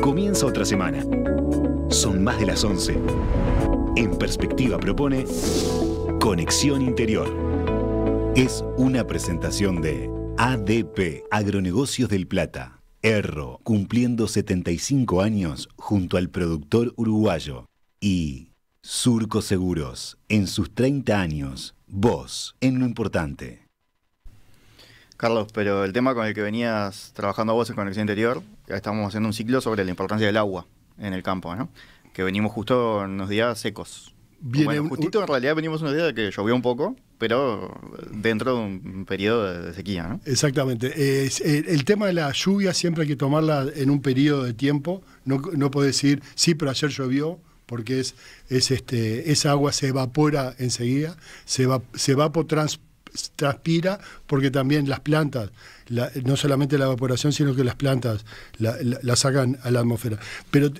Comienza otra semana. Son más de las 11. En perspectiva propone Conexión Interior. Es una presentación de ADP, Agronegocios del Plata. Erro, cumpliendo 75 años junto al productor uruguayo. Y Surco Seguros, en sus 30 años, vos, en lo importante. Carlos, pero el tema con el que venías trabajando vos en Conexión Interior, estamos haciendo un ciclo sobre la importancia del agua en el campo, ¿no? Que venimos justo en unos días secos. bueno, justito en realidad venimos unos días de que llovió un poco, pero dentro de un periodo de sequía, ¿no? Exactamente. el, tema de la lluvia siempre hay que tomarla en un periodo de tiempo. No, no puedo decir, sí, pero ayer llovió, porque es, es este, esa agua se evapora enseguida, se, va, se transpira porque también las plantas, no solamente la evaporación, sino que las plantas la, sacan a la atmósfera. Pero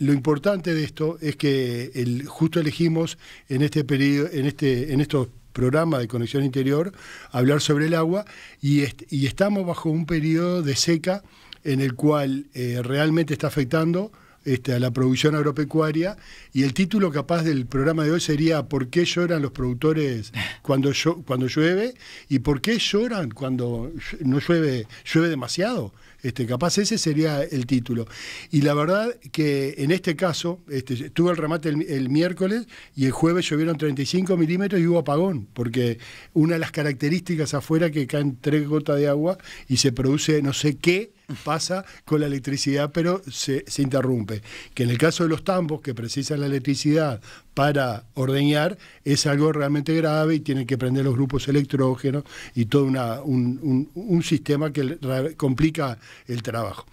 lo importante de esto es que justo elegimos en este periodo, en este, en estos programas de conexión interior, hablar sobre el agua y, y estamos bajo un periodo de seca en el cual eh, realmente está afectando este, a la producción agropecuaria y el título capaz del programa de hoy sería ¿Por qué lloran los productores cuando, cuando llueve? y ¿por qué lloran cuando no llueve, llueve demasiado? Este, capaz ese sería el título. Y la verdad que en este caso, este, tuve el remate el, miércoles y el jueves llovieron 35 milímetros y hubo apagón, porque una de las características afuera que caen tres gotas de agua y se produce no sé qué pasa con la electricidad, pero se, interrumpe. Que en el caso de los tambos que precisan la electricidad para ordeñar es algo realmente grave y tienen que prender los grupos electrógenos y todo una, un, un, sistema que complica el trabajo.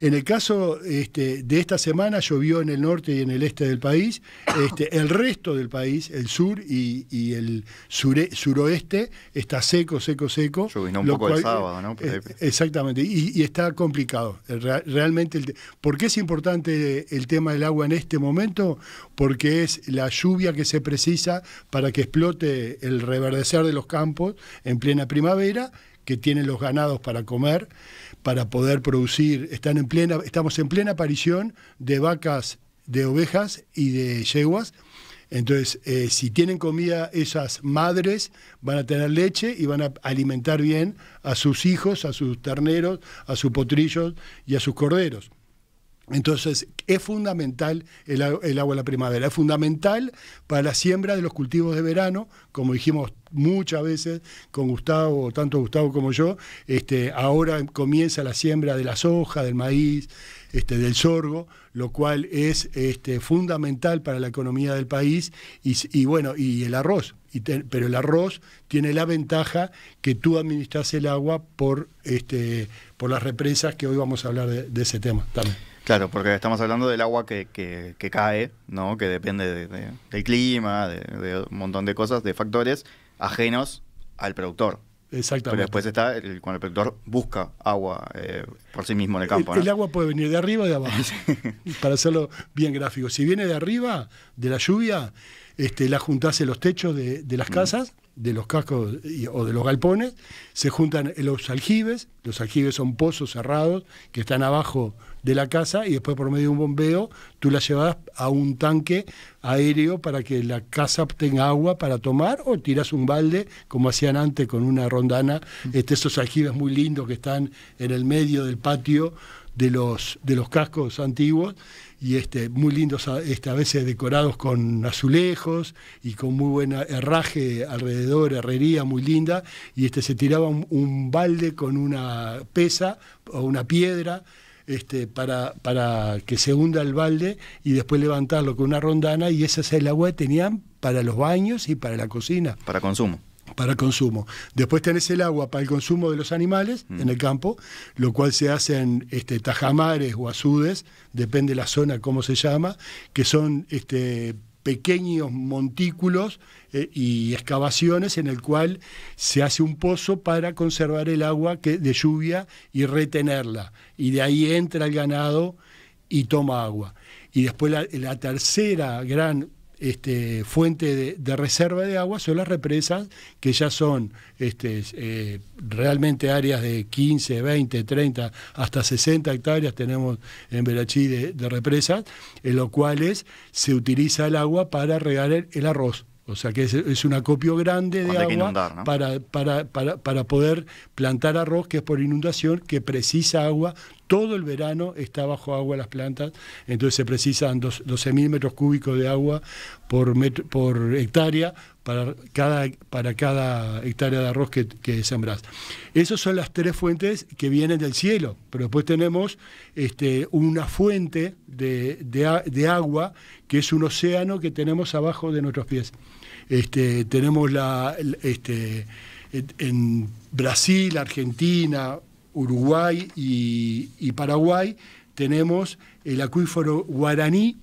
En el caso este, de esta semana llovió en el norte y en el este del país, este, el resto del país, el sur y, y el suroeste, está seco, seco, seco. Un poco el sábado, ¿no? Eh, exactamente, y, y, está complicado. Realmente, el, ¿por qué es importante el tema del agua en este momento? Porque es la lluvia que se precisa para que explote el reverdecer de los campos en plena primavera, que tienen los ganados para comer, para poder producir, están en plena, estamos en plena aparición de vacas, de ovejas y de yeguas. Entonces, eh, si tienen comida esas madres, van a tener leche y van a alimentar bien a sus hijos, a sus terneros, a sus potrillos y a sus corderos. Entonces, es fundamental el, agua de la primavera, es fundamental para la siembra de los cultivos de verano, como dijimos muchas veces con Gustavo, tanto Gustavo como yo, este, ahora comienza la siembra de la soja, del maíz, este, del sorgo, lo cual es este, fundamental para la economía del país, y, bueno, y el arroz, pero el arroz tiene la ventaja que tú administras el agua por, este, por las represas, que hoy vamos a hablar de, de ese tema también. Claro, porque estamos hablando del agua que, que, cae, ¿no? que depende del clima, de, un montón de cosas, de factores ajenos al productor. Exactamente. Pero después está cuando el productor busca agua eh, por sí mismo en el campo. El, agua puede venir de arriba o de abajo, para hacerlo bien gráfico. Si viene de arriba, de la lluvia, este, la juntás en los techos de, las mm. casas, de los cascos o de los galpones, se juntan los aljibes, los aljibes son pozos cerrados que están abajo de la casa y después por medio de un bombeo tú la llevas a un tanque aéreo para que la casa tenga agua para tomar o tiras un balde como hacían antes con una rondana, este, esos aljibes muy lindos que están en el medio del patio de los, de los cascos antiguos y este, muy lindos este, a veces decorados con azulejos y con muy buen herraje alrededor, herrería muy linda, y este, se tiraba un balde con una pesa o una piedra este, para, para que se hunda el balde y después levantarlo con una rondana y esa es el agua que tenían para los baños y para la cocina. Para consumo. Para consumo. Después tenés el agua para el consumo de los animales mm. en el campo, lo cual se hace en este, tajamares o azudes, depende de la zona cómo se llama, que son este, pequeños montículos eh, y excavaciones en el cual se hace un pozo para conservar el agua que, de lluvia y retenerla. Y de ahí entra el ganado y toma agua. Y después la, tercera gran este, fuente de, reserva de agua son las represas, que ya son este, eh, realmente áreas de 15, 20, 30, hasta 60 hectáreas tenemos en Verachí de, represas, en los cuales se utiliza el agua para regar el arroz. O sea que es, un acopio grande de agua para, para, para, para, poder plantar arroz, que es por inundación, que precisa agua. Todo el verano está bajo agua las plantas, entonces se precisan 12.000 metros cúbicos de agua por, hectárea para cada, hectárea de arroz que, que sembrás. Esas son las tres fuentes que vienen del cielo, pero después tenemos este, una fuente de, de agua que es un océano que tenemos abajo de nuestros pies. Este, tenemos la, este, en Brasil, Argentina, Uruguay y, Paraguay, tenemos el acuífero guaraní,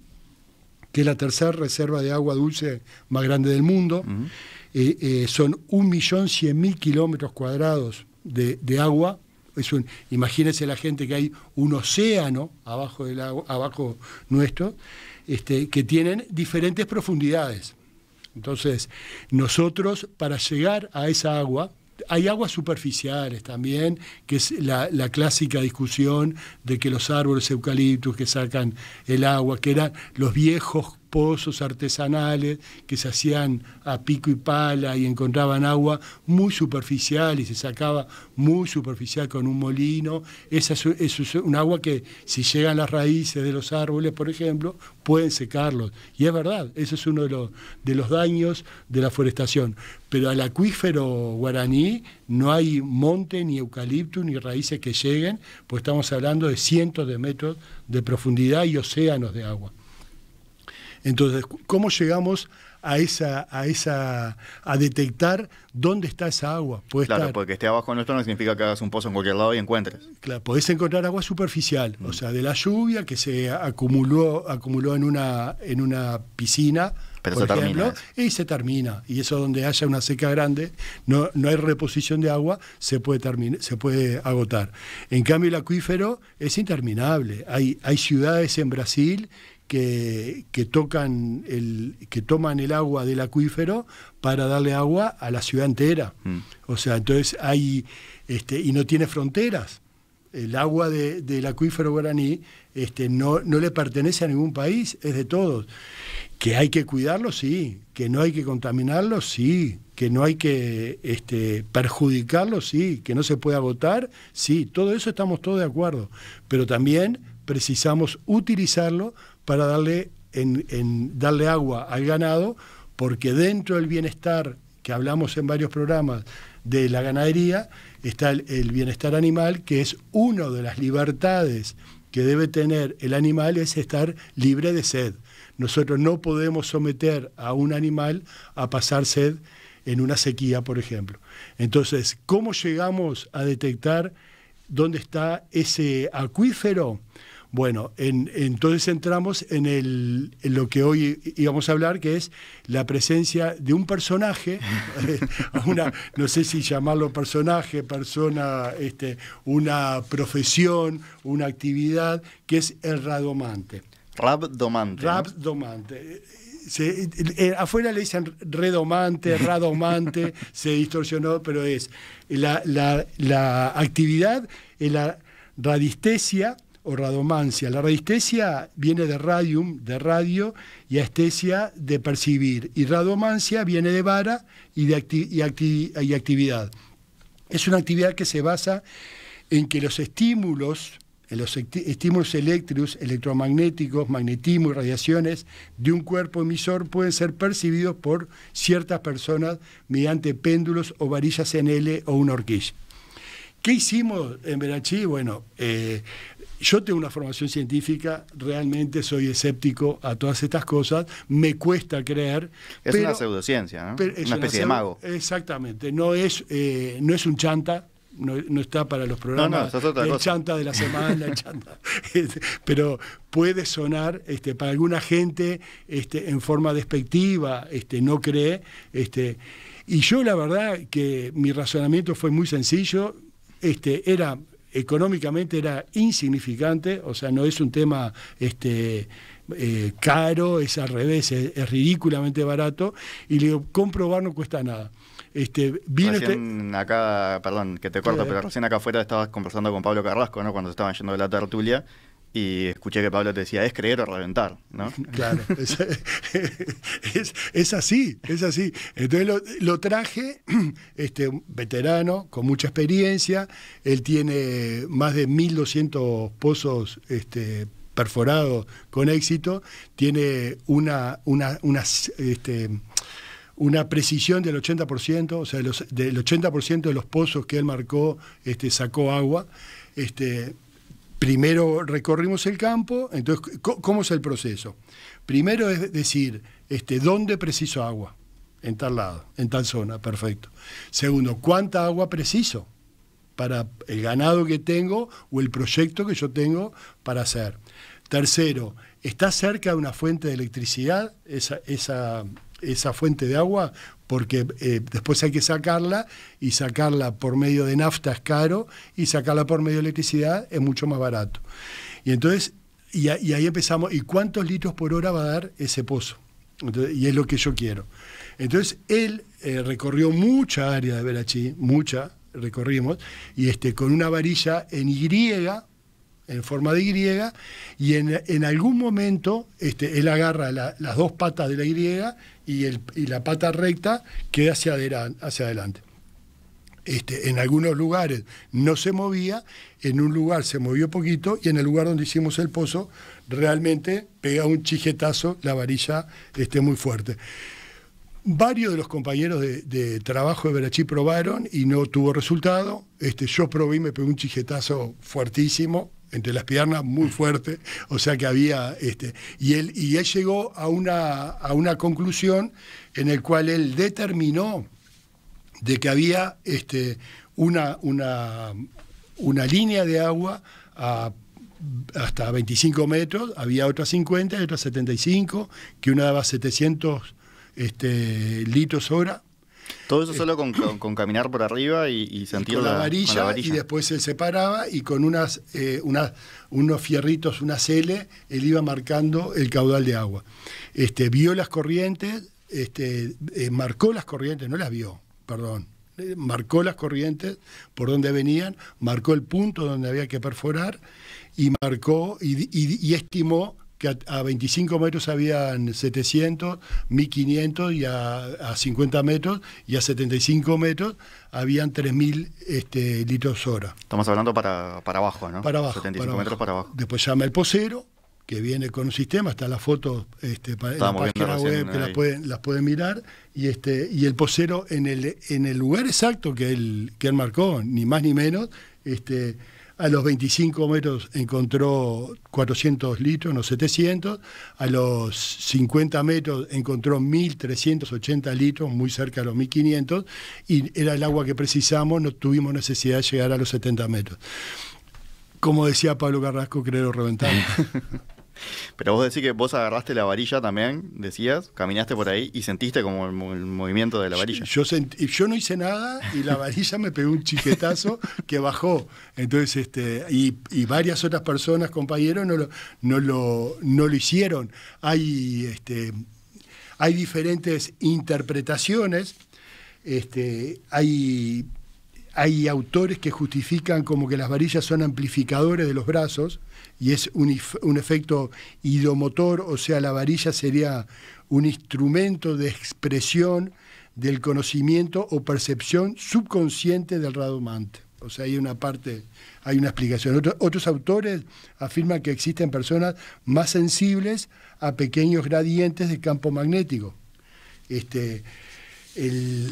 que es la tercera reserva de agua dulce más grande del mundo. Eh, eh, son 1.100.000 kilómetros cuadrados de, agua. Es un, imagínense la gente que hay un océano abajo, del agua, abajo nuestro, este, que tienen diferentes profundidades. Entonces, nosotros para llegar a esa agua, hay aguas superficiales también, que es la, clásica discusión de que los árboles eucaliptos que sacan el agua, que eran los viejos pozos artesanales que se hacían a pico y pala y encontraban agua muy superficial y se sacaba muy superficial con un molino. Esa es, es un agua que si llegan las raíces de los árboles, por ejemplo, pueden secarlos. Y es verdad, eso es uno de los, de los daños de la forestación. Pero al acuífero guaraní no hay monte, ni eucalipto, ni raíces que lleguen, pues estamos hablando de cientos de metros de profundidad y océanos de agua. Entonces, ¿cómo llegamos a esa, a esa, a detectar dónde está esa agua? claro, porque esté abajo nuestro no significa que hagas un pozo en cualquier lado y encuentres. Claro, podés encontrar agua superficial, o mm. sea, de la lluvia que se acumuló, acumuló en una, en una piscina. por ejemplo, y se termina. Y eso donde haya una seca grande, no, no hay reposición de agua, se puede, terminar, se puede agotar. En cambio, el acuífero es interminable. Hay, hay ciudades en Brasil que, tocan el, que toman el agua del acuífero para darle agua a la ciudad entera. Mm. O sea, entonces hay, este, y no tiene fronteras. El agua del acuífero guaraní este, no, no le pertenece a ningún país, es de todos. Que hay que cuidarlo, sí. Que no hay que contaminarlo, sí. Que no hay que este, perjudicarlo, sí. Que no se puede agotar, sí. Todo eso estamos todos de acuerdo. Pero también precisamos utilizarlo para darle, darle agua al ganado, porque dentro del bienestar que hablamos en varios programas de la ganadería, está el, bienestar animal, que es una de las libertades que debe tener el animal, es estar libre de sed. Nosotros no podemos someter a un animal a pasar sed en una sequía, por ejemplo. Entonces, ¿cómo llegamos a detectar dónde está ese acuífero? Bueno, entonces entramos en, el, en, lo que hoy íbamos a hablar, que es la presencia de un personaje, una, no sé si llamarlo personaje, persona, este, una profesión, una actividad, que es el radomante. Rabdomante. Rabdomante. Eh, afuera le dicen redomante, radomante, se distorsionó, pero es la, la, la actividad, la radiestesia, radomancia. La radiestesia viene de radium, de radio, y estesia de percibir. Y radomancia viene de vara y de actividad. Es una actividad que se basa en que los estímulos, los estímulos eléctricos, electromagnéticos, magnetismo y radiaciones de un cuerpo emisor pueden ser percibidos por ciertas personas mediante péndulos o varillas en L o una horquilla. ¿Qué hicimos en Verachí? Bueno, eh, yo tengo una formación científica, realmente soy escéptico a todas estas cosas, me cuesta creer. Es una pseudociencia, ¿no? una especie de mago. Exactamente, no es, eh, no es un chanta, no, está para los programas no, el chanta de la semana, el chanta. Pero puede sonar este, para alguna gente este, en forma despectiva, este, no cree. Este, y yo la verdad que mi razonamiento fue muy sencillo, este, era económicamente era insignificante, o sea, no es un tema este, eh, caro, es al revés, es, ridículamente barato, y le digo, comprobar no cuesta nada. Este, recién acá, perdón que te corto, pero recién acá afuera estabas conversando con Pablo Carrasco, ¿no? Cuando estaban yendo de la tertulia, y escuché que Pablo te decía, es creer o reventar, ¿no? Claro, es, así, es así. Entonces lo, traje, este, veterano, con mucha experiencia, él tiene más de 1.200 pozos este, perforados con éxito, tiene una, una, una, este, una precisión del 80%, o sea, del 80% de los pozos que él marcó este, sacó agua. Este, Primero recorrimos el campo, entonces, ¿cómo es el proceso? Primero es decir, este, ¿dónde preciso agua? En tal lado, en tal zona, perfecto. Segundo, ¿cuánta agua preciso para el ganado que tengo o el proyecto que yo tengo para hacer? Tercero, ¿está cerca de una fuente de electricidad esa, esa, esa fuente de agua? porque eh, después hay que sacarla y sacarla por medio de nafta es caro y sacarla por medio de electricidad es mucho más barato. Y entonces, y, ahí empezamos, ¿y cuántos litros por hora va a dar ese pozo? y es lo que yo quiero. Entonces, él eh, recorrió mucha área de Verachí, mucha, recorrimos, y este, con una varilla en Y, en forma de Y, y en, algún momento este, él agarra las dos patas de la Y y, el, y la pata recta queda hacia, adelante. Hacia adelante. Este, en algunos lugares no se movía, en un lugar se movió poquito y en el lugar donde hicimos el pozo realmente pega un chijetazo la varilla este, muy fuerte. Varios de los compañeros de, trabajo de Verachí probaron y no tuvo resultado. Este, yo probé y me pegó un chijetazo fuertísimo entre las piernas muy fuerte, o sea que había, este, y él, y él llegó a una, a una conclusión en el cual él determinó de que había este, una, una, una línea de agua hasta 25 metros, había otras 50 y otras 75, que una daba 700 este, litros hora todo eso solo con, caminar por arriba y, sentir la, varilla, Y después se paraba y con unas, eh, unos fierritos, una L, él iba marcando el caudal de agua. Este, vio las corrientes, este, eh, marcó las corrientes, no las vio, perdón, eh, marcó las corrientes por donde venían, marcó el punto donde había que perforar y marcó y estimó que a, 25 metros habían 700, 1500 y a, 50 metros y a 75 metros habían 3000 este, litros hora. Estamos hablando para, para abajo, ¿no? Para abajo. 75 metros para abajo. Después llama el posero, que viene con un sistema, está la foto este, en la página web que las pueden, las pueden mirar, y este, y el posero en el, en el lugar exacto que él, que él marcó, ni más ni menos, este, a los 25 metros encontró 400 litros, no 700. A los 50 metros encontró 1.380 litros, muy cerca de los 1.500. Y era el agua que precisamos, no tuvimos necesidad de llegar a los 70 metros. Como decía Pablo Carrasco, creo reventar. Pero vos decís que vos agarraste la varilla también, decías, caminaste por ahí y sentiste como el, movimiento de la varilla. Yo, yo no hice nada y la varilla me pegó un chiquetazo que bajó. Entonces, este, y, varias otras personas, compañeros, no lo, no lo, no lo hicieron. Hay, este, hay diferentes interpretaciones. Este, hay, hay autores que justifican como que las varillas son amplificadores de los brazos y es un, efecto idomotor, o sea, la varilla sería un instrumento de expresión del conocimiento o percepción subconsciente del radomante. O sea, hay una parte, hay una explicación. otros autores afirman que existen personas más sensibles a pequeños gradientes de campo magnético. Este,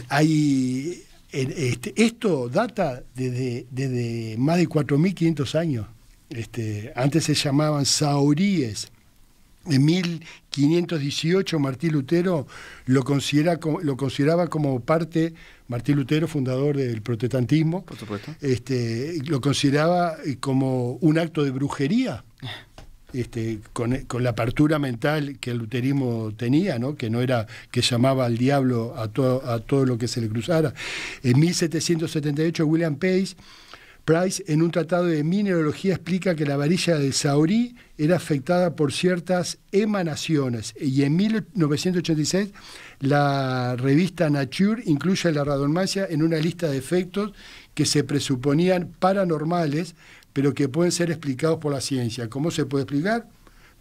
hay, este, esto data desde, desde más de 4.500 años. Este, antes se llamaban sauríes. En 1518 Martín Lutero lo, considera, lo consideraba como parte, Martín Lutero, fundador del protestantismo, Este, lo consideraba como un acto de brujería. Este, con, la apertura mental que el luterismo tenía, ¿no? que no era que llamaba al diablo a todo, a todo lo que se le cruzara. En 1778 William Pace Price, en un tratado de mineralogía, explica que la varilla del Saurí era afectada por ciertas emanaciones. Y en 1986, la revista Nature incluye la radiomancia en una lista de efectos que se presuponían paranormales, pero que pueden ser explicados por la ciencia. ¿Cómo se puede explicar?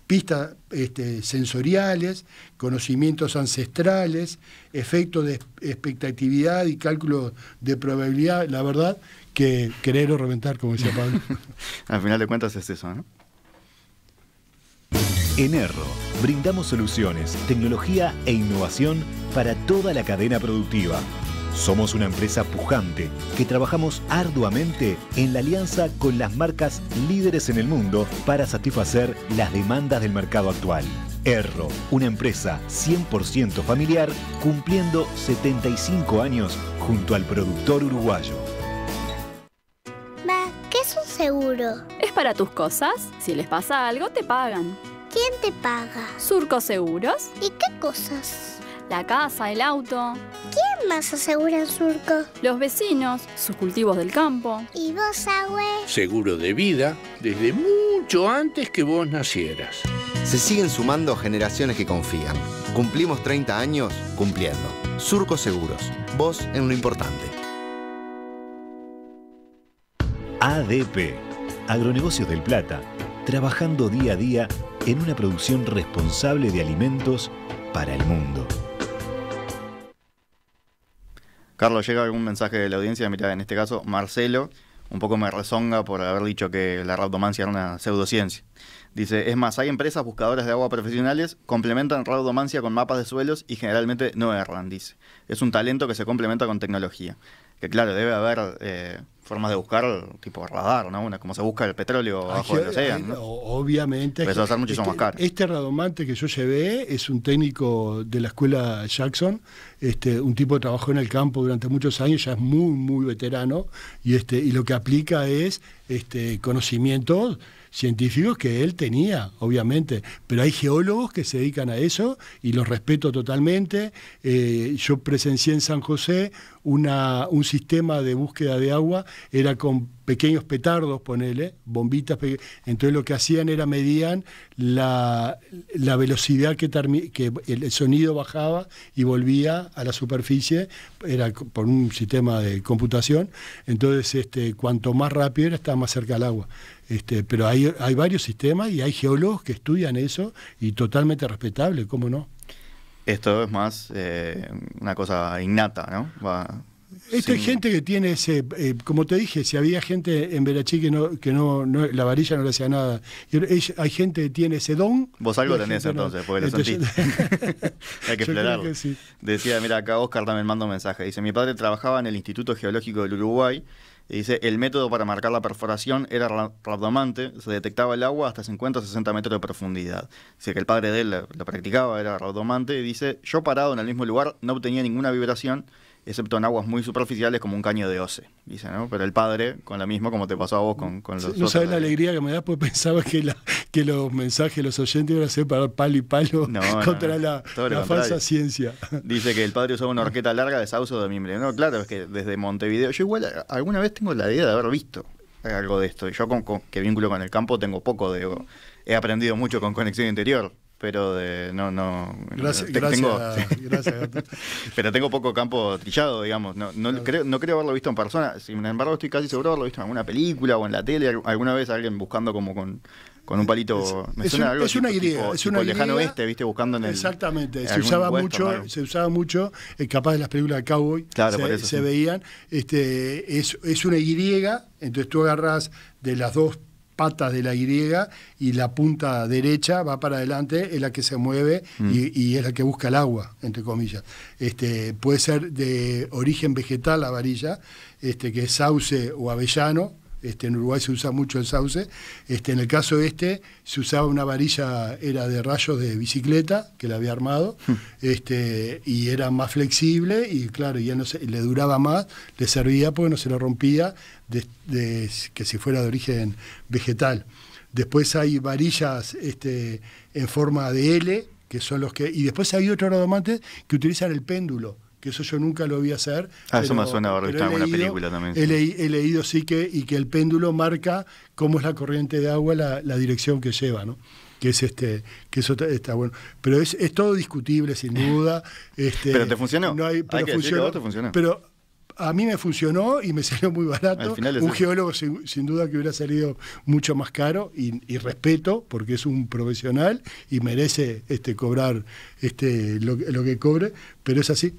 pistas este, sensoriales, conocimientos ancestrales, efectos de expectatividad y cálculo de probabilidad, la verdad que querer o reventar, como decía Pablo. Al final de cuentas es eso, ¿no? En Erro, brindamos soluciones, tecnología e innovación para toda la cadena productiva somos una empresa pujante que trabajamos arduamente en la alianza con las marcas líderes en el mundo para satisfacer las demandas del mercado actual. Erro, una empresa 100% familiar cumpliendo 75 años junto al productor uruguayo. Ma, ¿qué es un seguro? Es para tus cosas. Si les pasa algo, te pagan. ¿Quién te paga? Surco Seguros. ¿Y qué cosas? la casa, el auto. ¿Quién más asegura el surco? Los vecinos, sus cultivos del campo. ¿Y vos, Agüe? Seguro de vida desde mucho antes que vos nacieras. Se siguen sumando generaciones que confían. Cumplimos 30 años cumpliendo. Surco Seguros. Vos en lo importante. ADP. Agronegocios del Plata. Trabajando día a día en una producción responsable de alimentos para el mundo. Carlos, llega algún mensaje de la audiencia. Mira, en este caso, Marcelo un poco me rezonga por haber dicho que la raudomancia era una pseudociencia. Dice, es más, hay empresas buscadoras de agua profesionales, complementan raudomancia con mapas de suelos y generalmente no erran, dice. Es un talento que se complementa con tecnología. Que claro, debe haber eh, formas de buscar tipo radar, ¿no? Una, como se busca el petróleo bajo el océano. Obviamente. Pero eso va a ser muchísimo este, más caro. Este radomante que yo llevé es un técnico de la escuela Jackson, este, un tipo que trabajó en el campo durante muchos años, ya es muy, muy veterano, y, este, y lo que aplica es este, conocimientos científicos que él tenía, obviamente, pero hay geólogos que se dedican a eso y los respeto totalmente. Eh, yo presencié en San José una, un sistema de búsqueda de agua, era con pequeños petardos, ponele, bombitas, entonces lo que hacían era medían la, velocidad que, que el sonido bajaba y volvía a la superficie, era por un sistema de computación, entonces este, cuanto más rápido era, estaba más cerca del agua. Este, pero hay, hay varios sistemas y hay geólogos que estudian eso y totalmente respetable, ¿cómo no? Esto es más eh, una cosa innata, ¿no? Esto hay gente que tiene ese, eh, como te dije, si había gente en Verachí que no, que no, la varilla no le hacía nada. hay gente que tiene ese don. Vos algo tenés entonces, porque lo sentiste. hay que explorarlo. Decía, mira, acá Oscar también manda un mensaje. Dice, mi padre trabajaba en el Instituto Geológico del Uruguay dice, el método para marcar la perforación era rabdomante, se detectaba el agua hasta 50 o 60 metros de profundidad. Dice que el padre de él lo, practicaba, era rabdomante, y dice, yo parado en el mismo lugar no obtenía ninguna vibración excepto en aguas muy superficiales como un caño de oce, dice, ¿no? Pero el padre, con la misma, como te pasó a vos con, con los No sabes la alegría que me da, porque pensaba que, la, que los mensajes, los oyentes iban a ser para palo y palo contra la, falsa ciencia. Dice que el padre usaba una horqueta larga de sauce de mimbre. No, claro, es que desde Montevideo, yo igual alguna vez tengo la idea de haber visto algo de esto. Yo con, que vínculo con el campo tengo poco de... He aprendido mucho con conexión interior, pero de no no gracias, tengo, pero tengo poco campo trillado digamos no no, creo no creo haberlo visto en persona sin embargo estoy casi seguro de haberlo visto en alguna película o en la tele alguna vez alguien buscando como con con un palito es, una, algo es una griega es una lejano oeste viste buscando en el exactamente se usaba mucho se usaba mucho eh, capaz de las películas de cowboy claro, se, eso, se veían este es, es una Y entonces tú agarras de las dos patas de la Y y la punta derecha va para adelante, es la que se mueve mm. y, es la que busca el agua, entre comillas. Este, puede ser de origen vegetal la varilla, este, que es sauce o avellano, este, en Uruguay se usa mucho el sauce. Este, en el caso este, se usaba una varilla, era de rayos de bicicleta, que la había armado, hmm. este, y era más flexible, y claro, ya no le duraba más, le servía porque no se lo rompía, de, que si fuera de origen vegetal. Después hay varillas este, en forma de L, que son los que. Y después hay otros radomantes que utilizan el péndulo que eso yo nunca lo vi hacer. Ah, eso me suena haber visto en alguna película también, He, sí. leí- he leído sí que, y que el péndulo marca cómo es la corriente de agua, la, la dirección que lleva, ¿no? Que es este, que eso está, bueno. Pero es, es todo discutible, sin duda. Este, Pero te funcionó. No hay, Hay pero que decir que funcionó, a vos te funcionó. Pero a mí me funcionó y me salió muy barato. Final un eso. geólogo sin, sin duda que hubiera salido mucho más caro y, y respeto porque es un profesional y merece este cobrar este lo, lo que cobre, pero es así.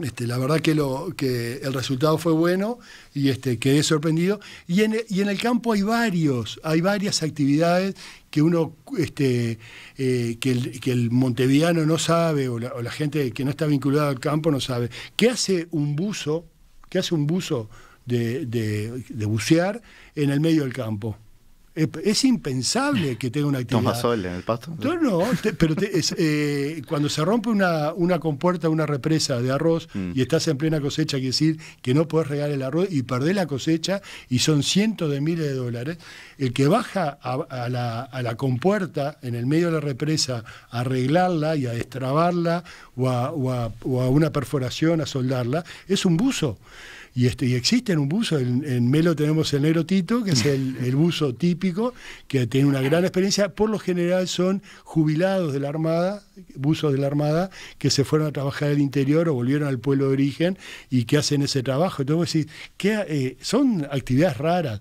Este, la verdad que, lo, que el resultado fue bueno y este, quedé sorprendido. Y en, y en el campo hay varios, hay varias actividades que uno, este, eh, que, el, que el montevideano no sabe o la, o la gente que no está vinculada al campo no sabe. ¿Qué hace un buzo? ¿Qué hace un buzo de, de- de bucear en el medio del campo? Es, es impensable que tenga una actividad. Toma sol en el pasto. No, no, te- pero te- es, eh, cuando se rompe una, una compuerta, una represa de arroz Mm. y estás en plena cosecha, quiere decir que no podés regar el arroz y perdés la cosecha y son cientos de miles de dólares. El que baja a, a la, a la compuerta en el medio de la represa a arreglarla y a destrabarla o a, o a- o a una perforación, a soldarla, es un buzo. Y, este, y existen un buzo, en, en Melo tenemos el negro Tito, que es el, el buzo típico, que tiene una gran experiencia. Por lo general son jubilados de la Armada, buzos de la Armada, que se fueron a trabajar al interior o volvieron al pueblo de origen y que hacen ese trabajo. Entonces, vos decís, ¿qué, eh, son actividades raras.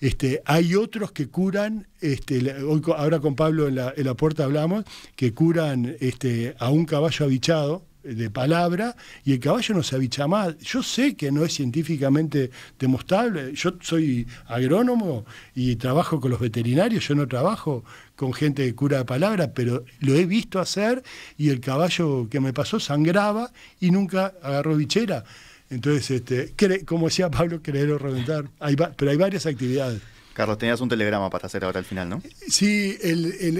Este, hay otros que curan, este, hoy ahora con Pablo en la, en la puerta hablamos, que curan este, a un caballo abichado de palabra y el caballo no se abicha más. Yo sé que no es científicamente demostrable. Yo soy agrónomo y trabajo con los veterinarios, yo no trabajo con gente que cura de palabra, pero lo he visto hacer y el caballo que me pasó sangraba y nunca agarró bichera. Entonces, este, como decía Pablo, creer o reventar. Pero hay varias actividades. Carlos, tenías un telegrama para hacer ahora al final, ¿no? Sí,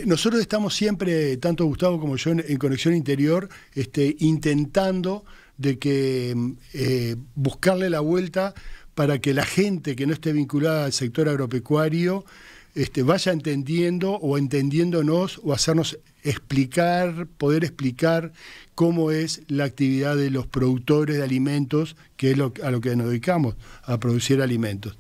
nosotros estamos siempre, tanto Gustavo como yo, en, en Conexión Interior, este, intentando de que mm, eh, buscarle la vuelta para que la gente que no esté vinculada al sector agropecuario este, vaya entendiendo o entendiéndonos o hacernos explicar, poder explicar cómo es la actividad de los productores de alimentos, que es lo, a lo que nos dedicamos, a producir alimentos.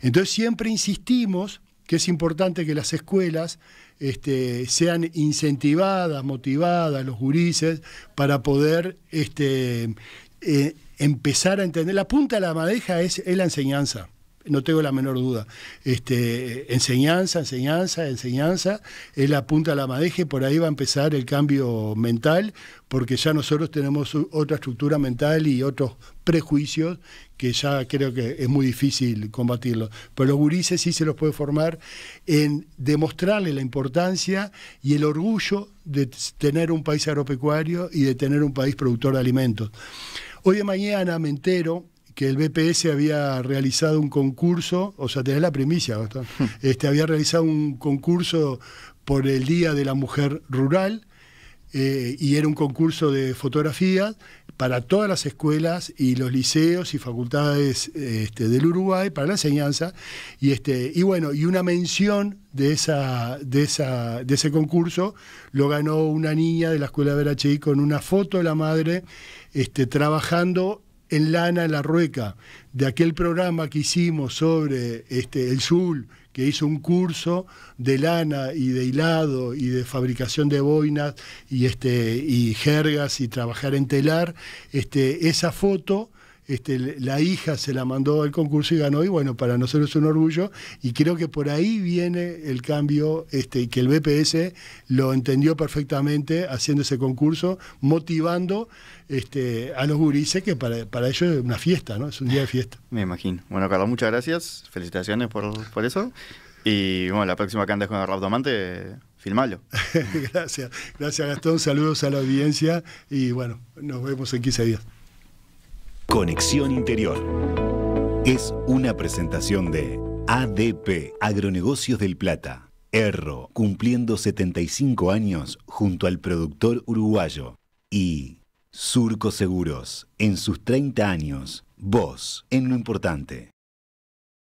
Entonces siempre insistimos que es importante que las escuelas este, sean incentivadas, motivadas, los gurises, para poder este, eh, empezar a entender. La punta de la madeja es, es la enseñanza. No tengo la menor duda. Este, enseñanza, enseñanza, enseñanza, es la punta de la madeja y por ahí va a empezar el cambio mental, porque ya nosotros tenemos otra estructura mental y otros prejuicios que ya creo que es muy difícil combatirlos. Pero los gurises sí se los puede formar en demostrarle la importancia y el orgullo de tener un país agropecuario y de tener un país productor de alimentos. Hoy de mañana me entero que el BPS había realizado un concurso, o sea, tenés la primicia, Gastón, este, había realizado un concurso por el Día de la Mujer Rural, eh, y era un concurso de fotografía para todas las escuelas y los liceos y facultades este, del Uruguay para la enseñanza. Y este y bueno y una mención de esa de esa de ese concurso lo ganó una niña de la escuela de Verachi con una foto de la madre este, trabajando en lana la rueca de aquel programa que hicimos sobre este, el Zul, que hizo un curso de lana y de hilado y de fabricación de boinas y, este, y jergas y trabajar en telar, este, esa foto este, la hija se la mandó al concurso y ganó, y bueno, para nosotros es un orgullo, y creo que por ahí viene el cambio, este, que el BPS lo entendió perfectamente haciendo ese concurso, motivando este, a los gurises, que para, para ellos es una fiesta, ¿no? Es un día de fiesta. Me imagino. Bueno, Carlos, muchas gracias. Felicitaciones por, por eso. Y bueno, la próxima que andes con el Raptomante, filmalo. gracias, gracias Gastón, saludos a la audiencia, y bueno, nos vemos en 15 días. Conexión Interior. Es una presentación de ADP, Agronegocios del Plata. Erro, cumpliendo 75 años junto al productor uruguayo. Y Surco Seguros, en sus 30 años, vos en lo importante.